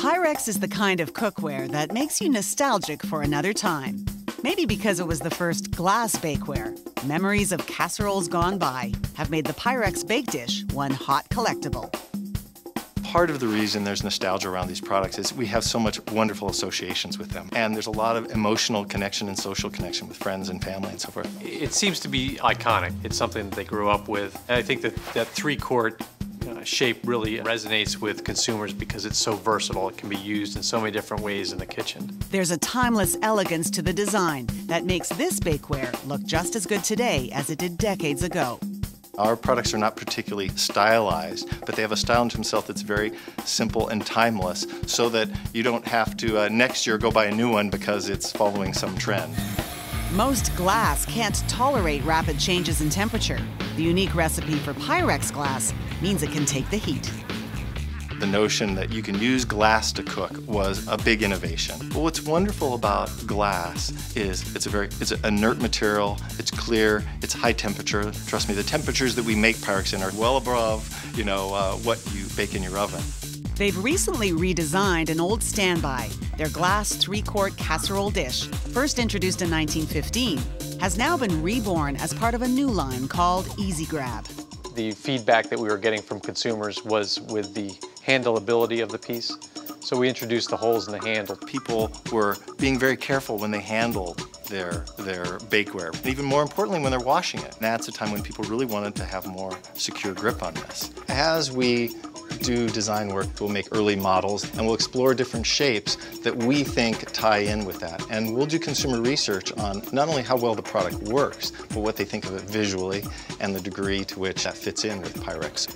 Pyrex is the kind of cookware that makes you nostalgic for another time. Maybe because it was the first glass bakeware. Memories of casseroles gone by have made the Pyrex bake dish one hot collectible. Part of the reason there's nostalgia around these products is we have so much wonderful associations with them. And there's a lot of emotional connection and social connection with friends and family and so forth. It seems to be iconic. It's something that they grew up with. And I think that that three-quart shape really resonates with consumers because it's so versatile. It can be used in so many different ways in the kitchen. There's a timeless elegance to the design that makes this bakeware look just as good today as it did decades ago. Our products are not particularly stylized, but they have a style unto themselves that's very simple and timeless so that you don't have to uh, next year go buy a new one because it's following some trend. Most glass can't tolerate rapid changes in temperature. The unique recipe for Pyrex glass means it can take the heat. The notion that you can use glass to cook was a big innovation. But what's wonderful about glass is it's a very it's an inert material, it's clear, it's high temperature. Trust me, the temperatures that we make Pyrex in are well above, you know, uh, what you bake in your oven. They've recently redesigned an old standby. Their glass three-quart casserole dish, first introduced in 1915, has now been reborn as part of a new line called Easy Grab. The feedback that we were getting from consumers was with the handleability of the piece. So we introduced the holes in the handle. People were being very careful when they handled their, their bakeware. And even more importantly, when they're washing it. That's a time when people really wanted to have more secure grip on this. As we do design work, we'll make early models and we'll explore different shapes that we think tie in with that. And we'll do consumer research on not only how well the product works, but what they think of it visually and the degree to which that fits in with Pyrex.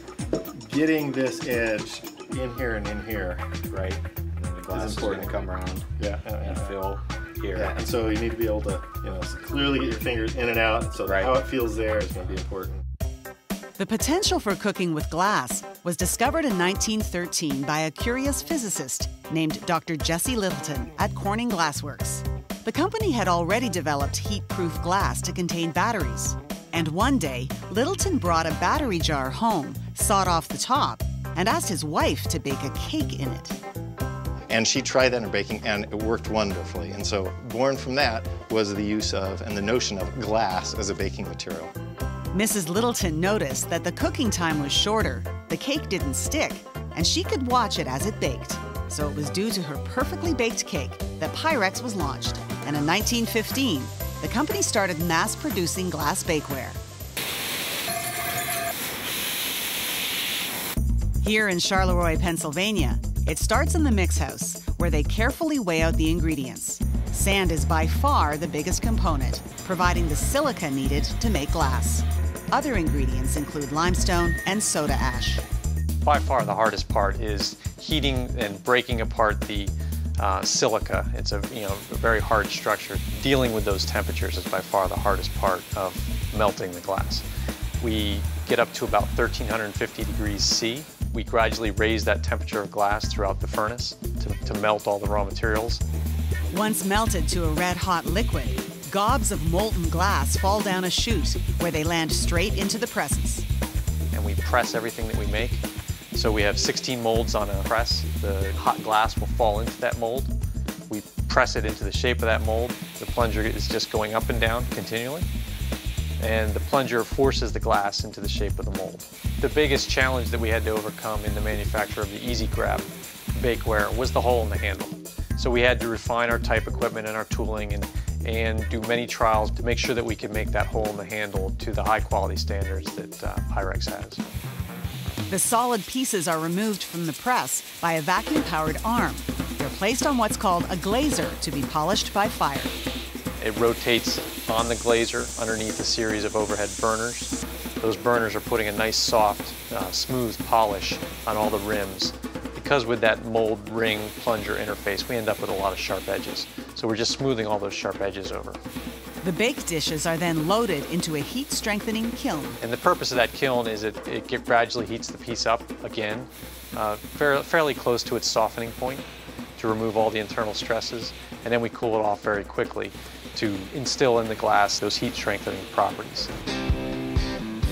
Getting this edge in here and in here, right? The glass is important to come around Yeah. and fill here. Yeah, and so you need to be able to, you know, clearly get your fingers in and out. So Right. how it feels there is going to be important. The potential for cooking with glass was discovered in 1913 by a curious physicist named Dr. Jesse Littleton at Corning Glassworks. The company had already developed heat-proof glass to contain batteries. And one day, Littleton brought a battery jar home, sawed off the top, and asked his wife to bake a cake in it. And she tried that in baking, and it worked wonderfully. And so, born from that was the use of and the notion of glass as a baking material. Mrs. Littleton noticed that the cooking time was shorter, the cake didn't stick, and she could watch it as it baked. So it was due to her perfectly baked cake that Pyrex was launched. And in 1915, the company started mass producing glass bakeware. Here in Charleroi, Pennsylvania, it starts in the mix house, where they carefully weigh out the ingredients. Sand is by far the biggest component, providing the silica needed to make glass. Other ingredients include limestone and soda ash. By far the hardest part is heating and breaking apart the uh, silica. It's a you know a very hard structure. Dealing with those temperatures is by far the hardest part of melting the glass. We get up to about 1350 degrees C. We gradually raise that temperature of glass throughout the furnace to, to melt all the raw materials. Once melted to a red hot liquid, gobs of molten glass fall down a chute where they land straight into the presses. and we press everything that we make. So we have 16 molds on a press. The hot glass will fall into that mold. We press it into the shape of that mold. The plunger is just going up and down continually. And the plunger forces the glass into the shape of the mold. The biggest challenge that we had to overcome in the manufacture of the Easy Grab bakeware was the hole in the handle. So we had to refine our type equipment and our tooling and, and do many trials to make sure that we can make that hole in the handle to the high quality standards that uh, Pyrex has. The solid pieces are removed from the press by a vacuum powered arm. They're placed on what's called a glazer to be polished by fire. It rotates on the glazer underneath a series of overhead burners. Those burners are putting a nice, soft, uh, smooth polish on all the rims. Because with that mold ring plunger interface, we end up with a lot of sharp edges. So we're just smoothing all those sharp edges over. The baked dishes are then loaded into a heat strengthening kiln. And the purpose of that kiln is it, it get, gradually heats the piece up again, uh, fair, fairly close to its softening point to remove all the internal stresses. And then we cool it off very quickly to instill in the glass those heat strengthening properties.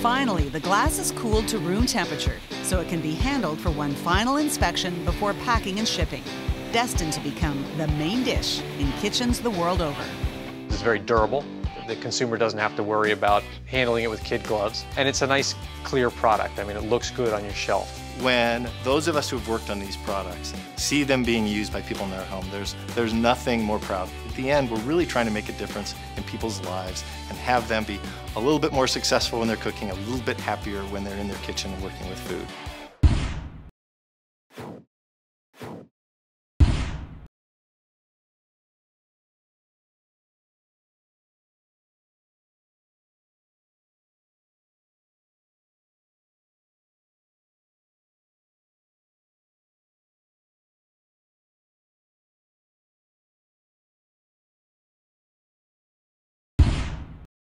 Finally, the glass is cooled to room temperature so it can be handled for one final inspection before packing and shipping. Destined to become the main dish in kitchens the world over. It's very durable. The consumer doesn't have to worry about handling it with kid gloves. And it's a nice, clear product. I mean, it looks good on your shelf. When those of us who have worked on these products see them being used by people in their home, there's, there's nothing more proud. At the end, we're really trying to make a difference in people's lives and have them be a little bit more successful when they're cooking, a little bit happier when they're in their kitchen and working with food.